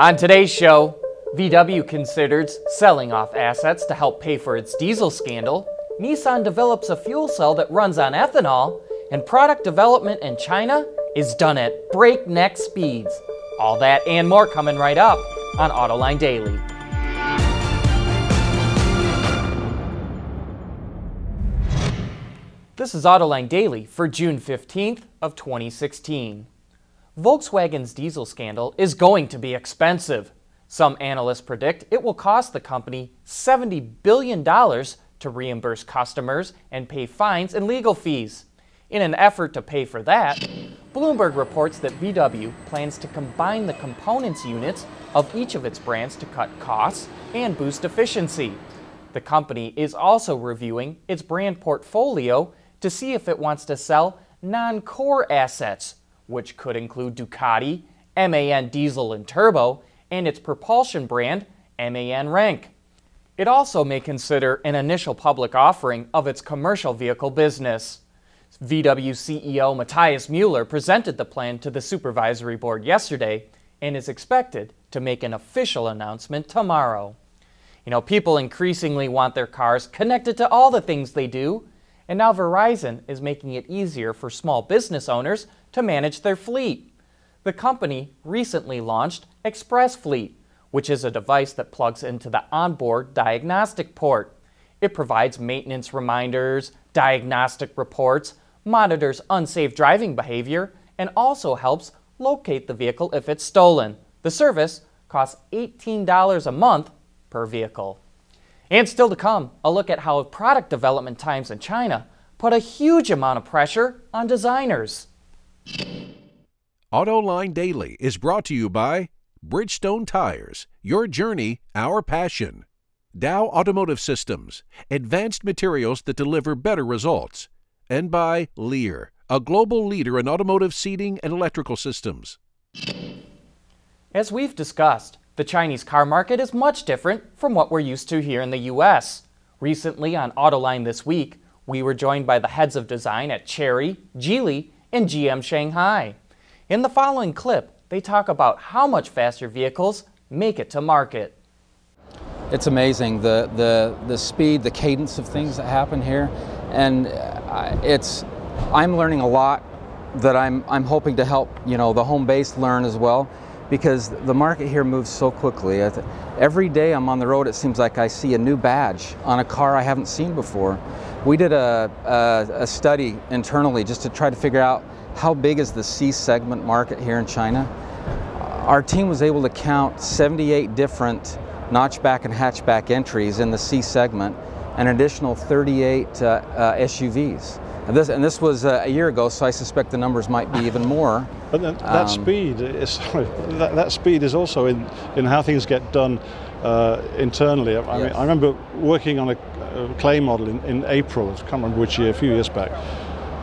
On today's show, VW considers selling off assets to help pay for its diesel scandal, Nissan develops a fuel cell that runs on ethanol, and product development in China is done at breakneck speeds. All that and more coming right up on Autoline Daily. This is Autoline Daily for June 15th of 2016. Volkswagen's diesel scandal is going to be expensive. Some analysts predict it will cost the company $70 billion to reimburse customers and pay fines and legal fees. In an effort to pay for that, Bloomberg reports that VW plans to combine the components units of each of its brands to cut costs and boost efficiency. The company is also reviewing its brand portfolio to see if it wants to sell non core assets, which could include Ducati, MAN Diesel and Turbo, and its propulsion brand, MAN Renk. It also may consider an initial public offering of its commercial vehicle business. VW CEO Matthias Mueller presented the plan to the supervisory board yesterday and is expected to make an official announcement tomorrow. You know, people increasingly want their cars connected to all the things they do, and now Verizon is making it easier for small business owners to manage their fleet. The company recently launched Expressfleet, which is a device that plugs into the onboard diagnostic port. It provides maintenance reminders, diagnostic reports, monitors unsafe driving behavior, and also helps locate the vehicle if it's stolen. The service costs $18 a month per vehicle. And still to come, a look at how product development times in China put a huge amount of pressure on designers. Autoline Daily is brought to you by Bridgestone Tires, your journey, our passion. Dow Automotive Systems, advanced materials that deliver better results and by Lear, a global leader in automotive seating and electrical systems. As we've discussed, the Chinese car market is much different from what we're used to here in the US. Recently on Autoline This Week, we were joined by the heads of design at Chery, Geely, and GM Shanghai. In the following clip, they talk about how much faster vehicles make it to market. It's amazing the, the, the speed, the cadence of things that happen here and uh, it's I'm learning a lot that I'm I'm hoping to help you know the home base learn as well because the market here moves so quickly. Every day I'm on the road, it seems like I see a new badge on a car I haven't seen before. We did a, a, a study internally just to try to figure out how big is the C segment market here in China. Our team was able to count 78 different notchback and hatchback entries in the C segment and an additional 38 uh, uh, SUVs. And this, and this was uh, a year ago, so I suspect the numbers might be even more. But that, that um, speed is sorry, that, that, speed is also in, in how things get done uh, internally. I, yes. mean, I remember working on a, clay model in, in April. I can't remember which year, a few years back,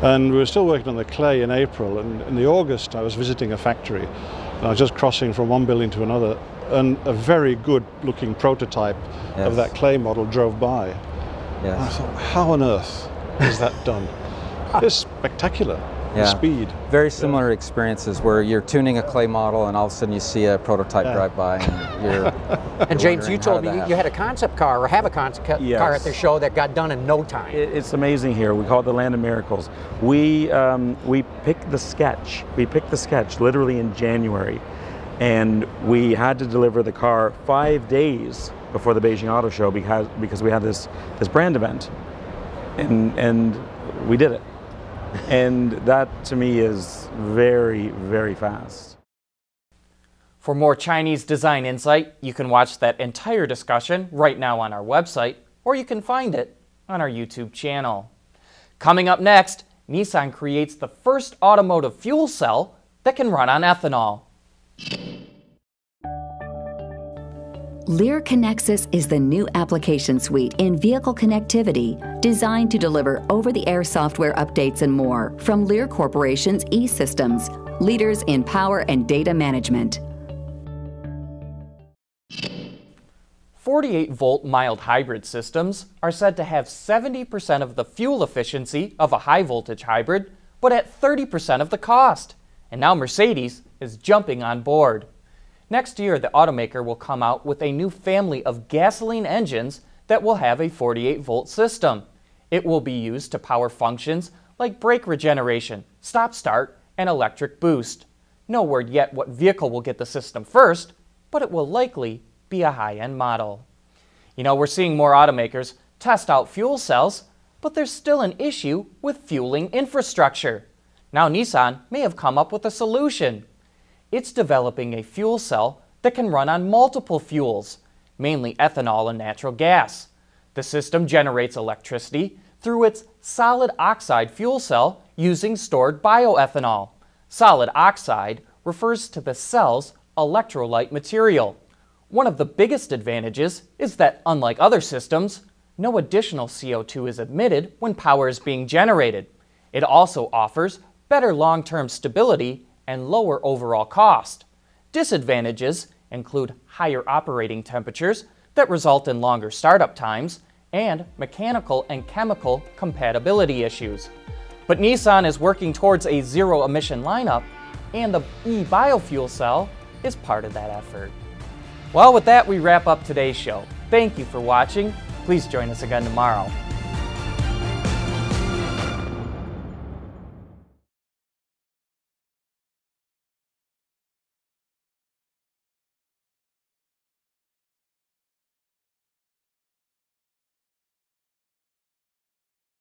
and we were still working on the clay in April. And in the August, I was visiting a factory, and I was just crossing from one building to another, and a very good-looking prototype yes. of that clay model drove by. Yes. I thought, how on earth is that done? it's spectacular. Yeah. The speed. Very similar yeah. experiences where you're tuning a clay model and all of a sudden you see a prototype yeah. drive by and you're. and James, you told me you, you, had a concept car or have a concept yes. car at the show that got done in no time. It's amazing here. We call it the land of miracles. We um, we picked the sketch. We picked the sketch literally in January, and we had to deliver the car five days before the Beijing Auto Show because because we had this this brand event, and and we did it, and that to me is very very fast. For more Chinese design insight, you can watch that entire discussion right now on our website, or you can find it on our YouTube channel. Coming up next, Nissan creates the first automotive fuel cell that can run on ethanol. Lear Connexus is the new application suite in vehicle connectivity designed to deliver over the air software updates and more from Lear Corporation's e systems, leaders in power and data management. 48 volt mild hybrid systems are said to have 70% of the fuel efficiency of a high voltage hybrid, but at 30% of the cost. And now Mercedes is jumping on board. Next year, the automaker will come out with a new family of gasoline engines that will have a 48 volt system. It will be used to power functions like brake regeneration, stop start, and electric boost. No word yet what vehicle will get the system first, but it will likely be a high end model. You know, we're seeing more automakers test out fuel cells, but there's still an issue with fueling infrastructure. Now, Nissan may have come up with a solution. It's developing a fuel cell that can run on multiple fuels, mainly ethanol and natural gas. The system generates electricity through its solid oxide fuel cell using stored bioethanol. Solid oxide refers to the cell's electrolyte material. One of the biggest advantages is that, unlike other systems, no additional CO2 is emitted when power is being generated. It also offers better long term stability and lower overall cost. Disadvantages include higher operating temperatures that result in longer startup times and mechanical and chemical compatibility issues. But Nissan is working towards a zero emission lineup, and the e biofuel cell is part of that effort. Well, with that, we wrap up today's show. Thank you for watching. Please join us again tomorrow.